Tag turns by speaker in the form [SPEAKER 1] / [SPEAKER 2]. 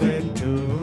[SPEAKER 1] wanted to.